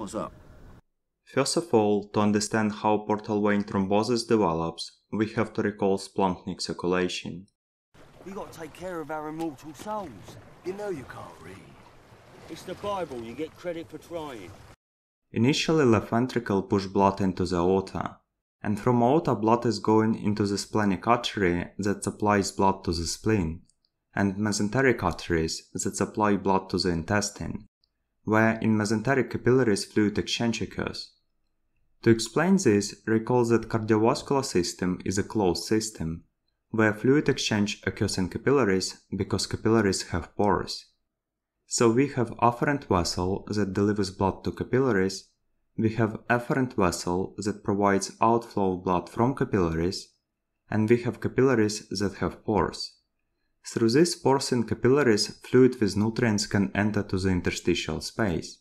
What's up? First of all, to understand how portal vein thrombosis develops, we have to recall splanchnic circulation. We got to take care of our immortal souls. You know you can't read. It's the Bible. You get credit for trying. Initially, left ventricle push blood into the aorta, and from aorta blood is going into the splenic artery that supplies blood to the spleen, and mesenteric arteries that supply blood to the intestine, where in mesenteric capillaries fluid exchange occurs. To explain this, recall that cardiovascular system is a closed system, where fluid exchange occurs in capillaries because capillaries have pores. So we have afferent vessel that delivers blood to capillaries, we have efferent vessel that provides outflow of blood from capillaries, and we have capillaries that have pores. Through these pores in capillaries, fluid with nutrients can enter to the interstitial space.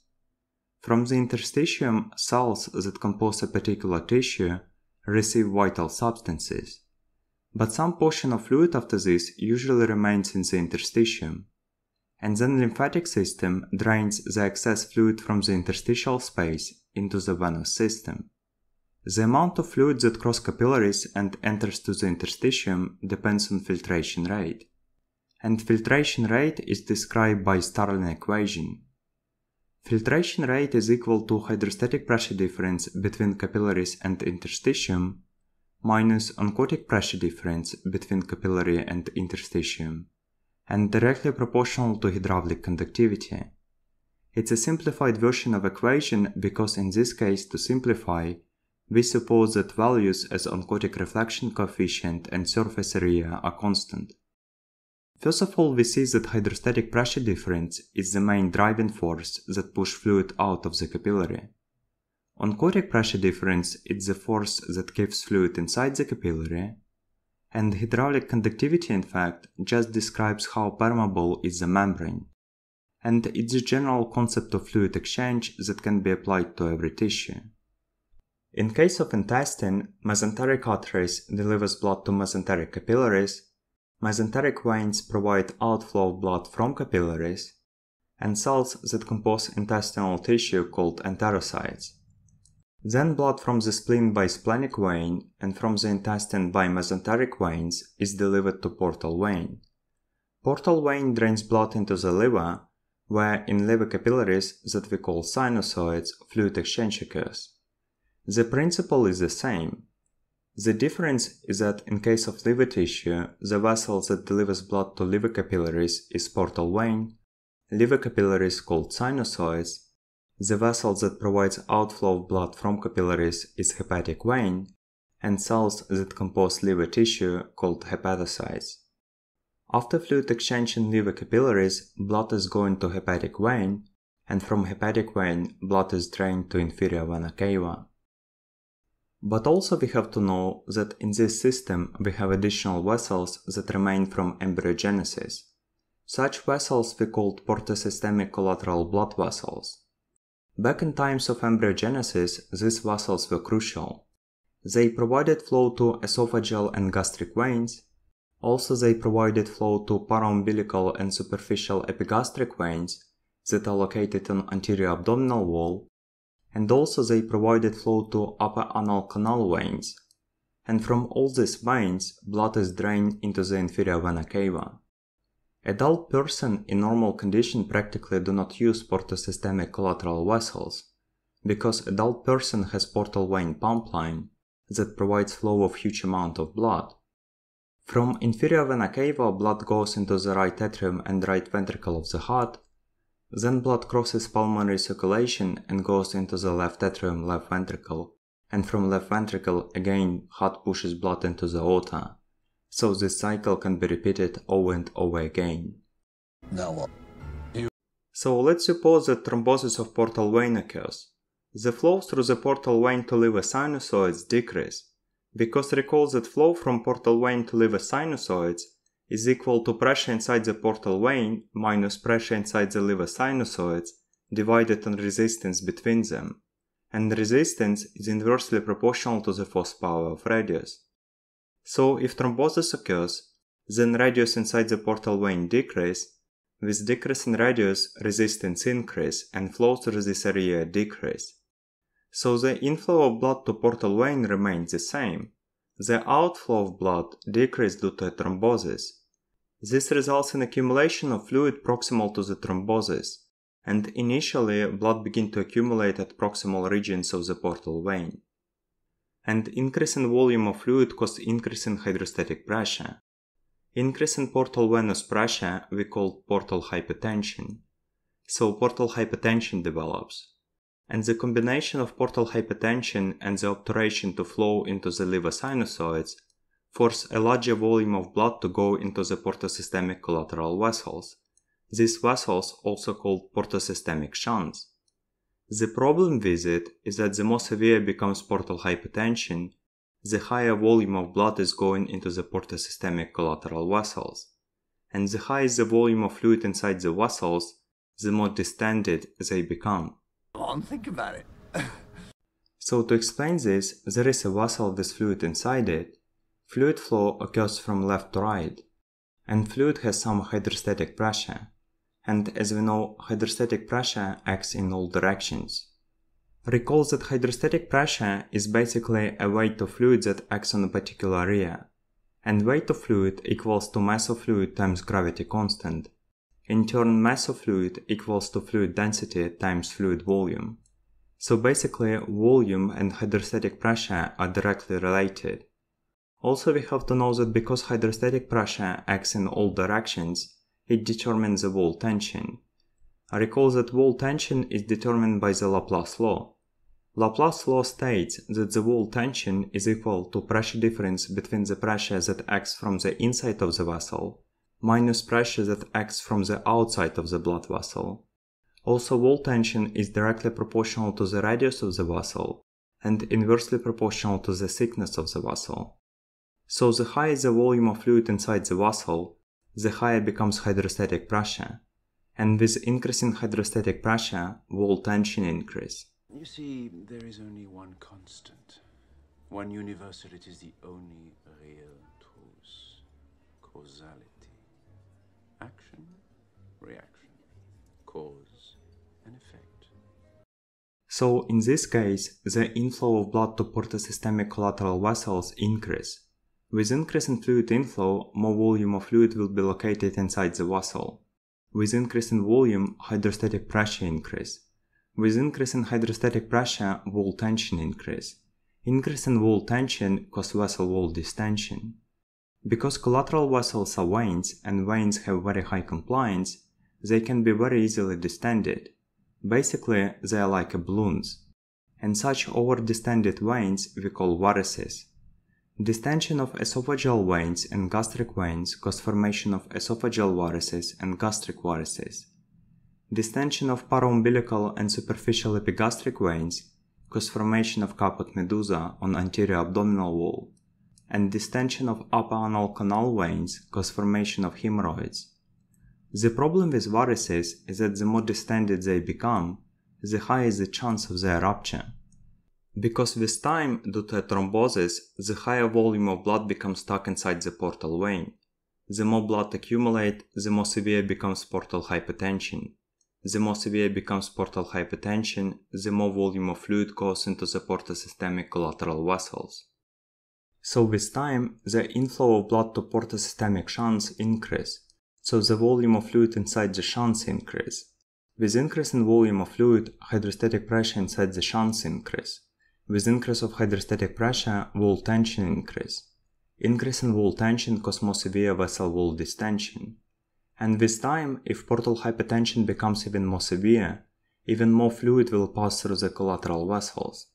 From the interstitium, cells that compose a particular tissue receive vital substances. But some portion of fluid after this usually remains in the interstitium. And then lymphatic system drains the excess fluid from the interstitial space into the venous system. The amount of fluid that crosses capillaries and enters to the interstitium depends on filtration rate. And filtration rate is described by Starling equation, Filtration rate is equal to hydrostatic pressure difference between capillaries and interstitium minus oncotic pressure difference between capillary and interstitium and directly proportional to hydraulic conductivity. It's a simplified version of equation because in this case to simplify, we suppose that values as oncotic reflection coefficient and surface area are constant. First of all, we see that hydrostatic pressure difference is the main driving force that push fluid out of the capillary. Oncotic pressure difference is the force that keeps fluid inside the capillary, and hydraulic conductivity in fact just describes how permeable is the membrane. And it's a general concept of fluid exchange that can be applied to every tissue. In case of intestine, mesenteric arteries delivers blood to mesenteric capillaries Mesenteric veins provide outflow of blood from capillaries, and cells that compose intestinal tissue called enterocytes. Then blood from the spleen by splenic vein and from the intestine by mesenteric veins is delivered to portal vein. Portal vein drains blood into the liver, where in liver capillaries that we call sinusoids fluid exchange occurs. The principle is the same, the difference is that in case of liver tissue, the vessel that delivers blood to liver capillaries is portal vein, liver capillaries called sinusoids, the vessel that provides outflow of blood from capillaries is hepatic vein, and cells that compose liver tissue called hepatocytes. After fluid exchange in liver capillaries, blood is going to hepatic vein, and from hepatic vein, blood is drained to inferior vena cava. But also we have to know that in this system we have additional vessels that remain from embryogenesis. Such vessels we called portosystemic collateral blood vessels. Back in times of embryogenesis, these vessels were crucial. They provided flow to esophageal and gastric veins. Also they provided flow to paraumbilical and superficial epigastric veins that are located on anterior abdominal wall and also they provided flow to upper anal canal veins, and from all these veins blood is drained into the inferior vena cava. Adult person in normal condition practically do not use portosystemic collateral vessels, because adult person has portal vein pump line that provides flow of huge amount of blood. From inferior vena cava blood goes into the right atrium and right ventricle of the heart, then blood crosses pulmonary circulation and goes into the left atrium, left ventricle, and from left ventricle again heart pushes blood into the aorta. So this cycle can be repeated over and over again. Now what? So let's suppose that thrombosis of portal vein occurs. The flow through the portal vein to liver sinusoids decrease, because recall that flow from portal vein to liver sinusoids is equal to pressure inside the portal vein minus pressure inside the liver sinusoids divided on resistance between them, and resistance is inversely proportional to the force power of radius. So if thrombosis occurs, then radius inside the portal vein decrease, With decreasing radius, resistance increase and flow through this area decrease. So the inflow of blood to portal vein remains the same. The outflow of blood decreases due to thrombosis. This results in accumulation of fluid proximal to the thrombosis, and initially blood begin to accumulate at proximal regions of the portal vein. And increase in volume of fluid causes increase in hydrostatic pressure. Increase in portal venous pressure we call portal hypertension. So portal hypertension develops. And the combination of portal hypertension and the obturation to flow into the liver sinusoids force a larger volume of blood to go into the portosystemic collateral vessels. These vessels also called portosystemic shunts. The problem with it is that the more severe becomes portal hypertension, the higher volume of blood is going into the portosystemic collateral vessels. And the higher the volume of fluid inside the vessels, the more distended they become. Come on, think about it. so to explain this, there is a vessel with fluid inside it. Fluid flow occurs from left to right, and fluid has some hydrostatic pressure. And as we know, hydrostatic pressure acts in all directions. Recall that hydrostatic pressure is basically a weight of fluid that acts on a particular area, and weight of fluid equals to mass of fluid times gravity constant. In turn, mass of fluid equals to fluid density times fluid volume. So basically, volume and hydrostatic pressure are directly related. Also, we have to know that because hydrostatic pressure acts in all directions, it determines the wall tension. I recall that wall tension is determined by the Laplace law. Laplace law states that the wall tension is equal to pressure difference between the pressure that acts from the inside of the vessel minus pressure that acts from the outside of the blood vessel. Also, wall tension is directly proportional to the radius of the vessel and inversely proportional to the thickness of the vessel. So the higher the volume of fluid inside the vessel, the higher becomes hydrostatic pressure, and with increasing hydrostatic pressure, wall tension increase. You see, there is only one constant, one universal. It is the only real truth causality. Action, reaction, cause, and effect. So, in this case, the inflow of blood to portosystemic collateral vessels increase. With increasing fluid inflow, more volume of fluid will be located inside the vessel. With increasing volume, hydrostatic pressure increase. With increasing hydrostatic pressure, wall tension increase. Increasing wall tension cause vessel wall distension. Because collateral vessels are veins and veins have very high compliance, they can be very easily distended. Basically, they are like balloons. And such over-distended veins we call varices. Distension of esophageal veins and gastric veins cause formation of esophageal varices and gastric varices. Distension of paraumbilical and superficial epigastric veins cause formation of caput medusa on anterior abdominal wall, and distension of upper anal canal veins cause formation of hemorrhoids. The problem with varices is that the more distended they become, the higher the chance of their rupture. Because with time, due to thrombosis, the higher volume of blood becomes stuck inside the portal vein. The more blood accumulate, the more severe becomes portal hypertension. The more severe becomes portal hypertension, the more volume of fluid goes into the portosystemic collateral vessels. So with time, the inflow of blood to portosystemic shunts increase, so the volume of fluid inside the shunts increase. With increase in volume of fluid, hydrostatic pressure inside the shunts increase. With increase of hydrostatic pressure, wall tension increase. Increase in wall tension cause more severe vessel wall distension. And with time, if portal hypertension becomes even more severe, even more fluid will pass through the collateral vessels.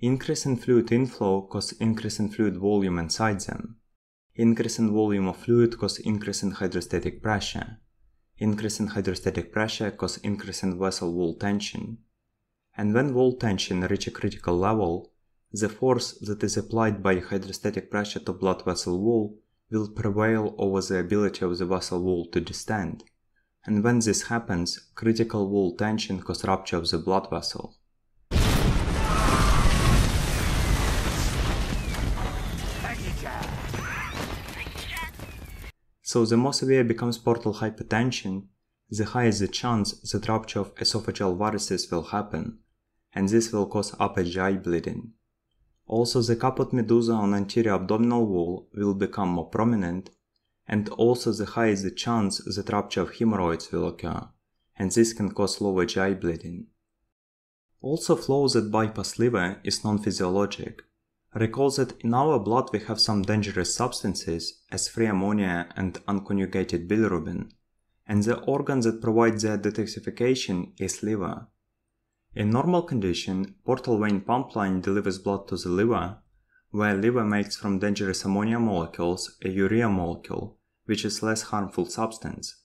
Increase in fluid inflow cause increase in fluid volume inside them. Increase in volume of fluid cause increase in hydrostatic pressure. Increase in hydrostatic pressure cause increase in vessel wall tension and when wall tension reach a critical level, the force that is applied by hydrostatic pressure to blood vessel wall will prevail over the ability of the vessel wall to distend. And when this happens, critical wall tension causes rupture of the blood vessel. So the more severe becomes portal hypertension, the higher the chance that rupture of esophageal varices will happen, and this will cause upper GI bleeding. Also, the caput medusa on anterior abdominal wall will become more prominent, and also the higher the chance that rupture of hemorrhoids will occur, and this can cause lower GI bleeding. Also, flow that bypass liver is non-physiologic. Recall that in our blood we have some dangerous substances as free ammonia and unconjugated bilirubin, and the organ that provides their detoxification is liver. In normal condition, portal vein pump line delivers blood to the liver, where liver makes from dangerous ammonia molecules a urea molecule, which is less harmful substance.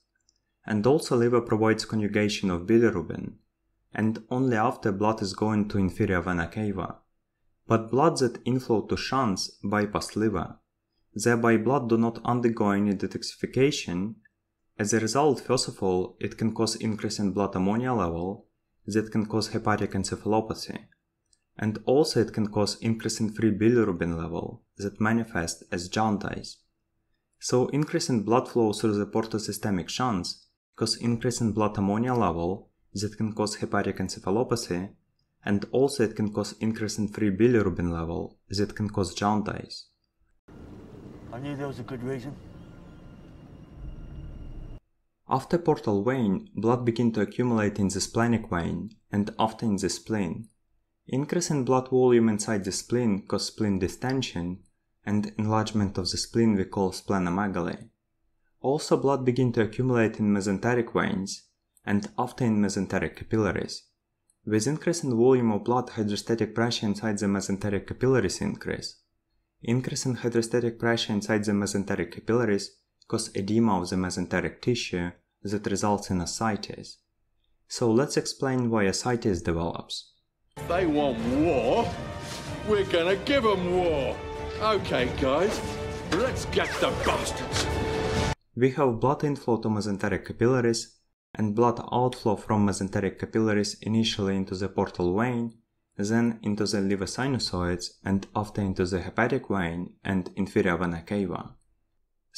And also liver provides conjugation of bilirubin, and only after blood is going to inferior vena cava. But blood that inflow to shunts bypass liver. Thereby blood do not undergo any detoxification. As a result, first of all, it can cause increase in blood ammonia level that can cause hepatic encephalopathy. And also it can cause increase in free bilirubin level that manifests as jaundice. So increase in blood flow through the portosystemic shunts cause increase in blood ammonia level that can cause hepatic encephalopathy and also it can cause increase in free bilirubin level that can cause jaundice. I knew there was a good reason. After portal vein, blood begin to accumulate in the splenic vein and after in the spleen. Increase in blood volume inside the spleen cause spleen distension and enlargement of the spleen we call splenomegaly. Also blood begin to accumulate in mesenteric veins and after in mesenteric capillaries. With increase in volume of blood, hydrostatic pressure inside the mesenteric capillaries increase. Increase in hydrostatic pressure inside the mesenteric capillaries cause edema of the mesenteric tissue that results in ascites. So let's explain why ascites develops. They want war? We're gonna give them war. Okay, guys, let's get the bastards. We have blood inflow to mesenteric capillaries and blood outflow from mesenteric capillaries initially into the portal vein, then into the liver sinusoids, and after into the hepatic vein and inferior vena cava.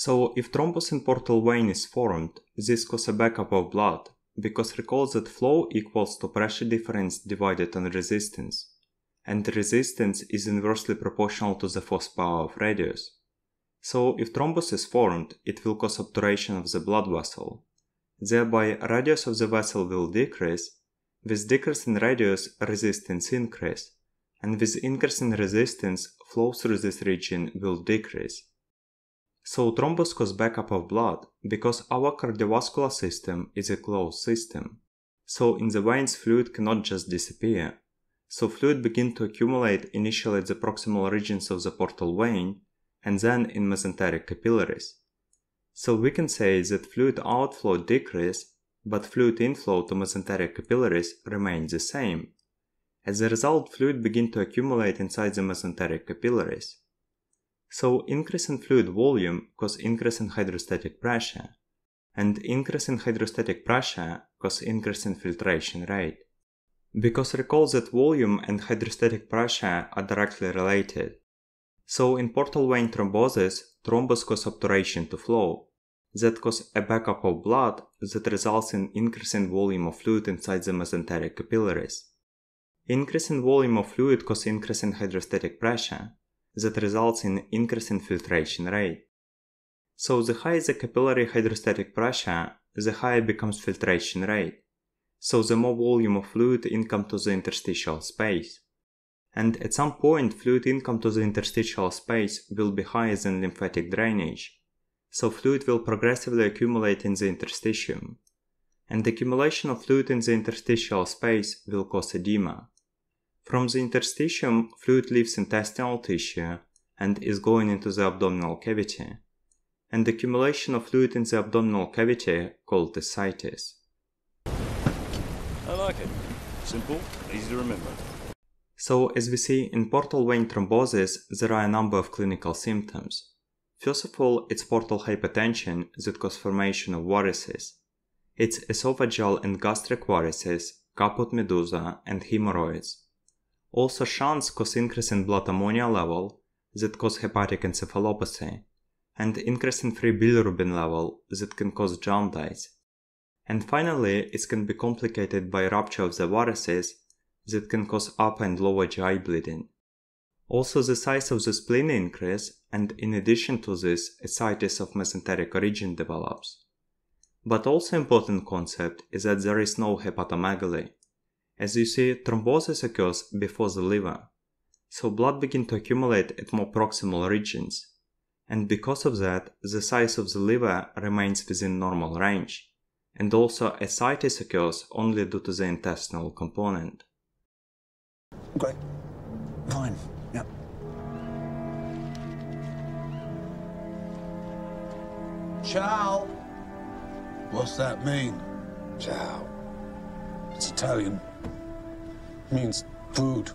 So if thrombus in portal vein is formed, this causes a backup of blood, because recall that flow equals to pressure difference divided on resistance, and resistance is inversely proportional to the force power of radius. So if thrombus is formed, it will cause obturation of the blood vessel. Thereby radius of the vessel will decrease, with decrease in radius resistance increase, and with increase in resistance flow through this region will decrease. So thrombus cause backup of blood because our cardiovascular system is a closed system. So in the veins fluid cannot just disappear. So fluid begin to accumulate initially at the proximal regions of the portal vein and then in mesenteric capillaries. So we can say that fluid outflow decrease, but fluid inflow to mesenteric capillaries remains the same. As a result, fluid begin to accumulate inside the mesenteric capillaries. So increase in fluid volume cause increase in hydrostatic pressure, and increase in hydrostatic pressure cause increase in filtration rate. Because recall that volume and hydrostatic pressure are directly related. So in portal vein thrombosis, thrombus cause obturation to flow, that cause a backup of blood that results in increase in volume of fluid inside the mesenteric capillaries. Increase in volume of fluid cause increase in hydrostatic pressure that results in increase in filtration rate. So the higher the capillary hydrostatic pressure, the higher becomes filtration rate. So the more volume of fluid income to the interstitial space. And at some point fluid income to the interstitial space will be higher than lymphatic drainage so fluid will progressively accumulate in the interstitium, and the accumulation of fluid in the interstitial space will cause edema. From the interstitium, fluid leaves intestinal tissue and is going into the abdominal cavity, and accumulation of fluid in the abdominal cavity called ascites. I like it. Simple, easy to remember. So, as we see in portal vein thrombosis, there are a number of clinical symptoms. First of all, it's portal hypertension that causes formation of varices. It's esophageal and gastric varices, caput medusa, and hemorrhoids. Also shunts cause increase in blood ammonia level that cause hepatic encephalopathy, and increase in free bilirubin level that can cause jaundice. And finally, it can be complicated by rupture of the varices that can cause upper and lower GI bleeding. Also, the size of the spleen increase, and in addition to this, ascites of mesenteric origin develops. But also important concept is that there is no hepatomegaly. As you see, thrombosis occurs before the liver, so blood begins to accumulate at more proximal regions, and because of that, the size of the liver remains within normal range, and also ascites occurs only due to the intestinal component. Okay. Fine. Yep. Ciao. What's that mean? Ciao. It's Italian. Means food.